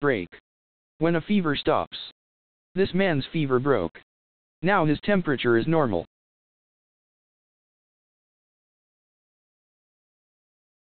break. When a fever stops. This man's fever broke. Now his temperature is normal.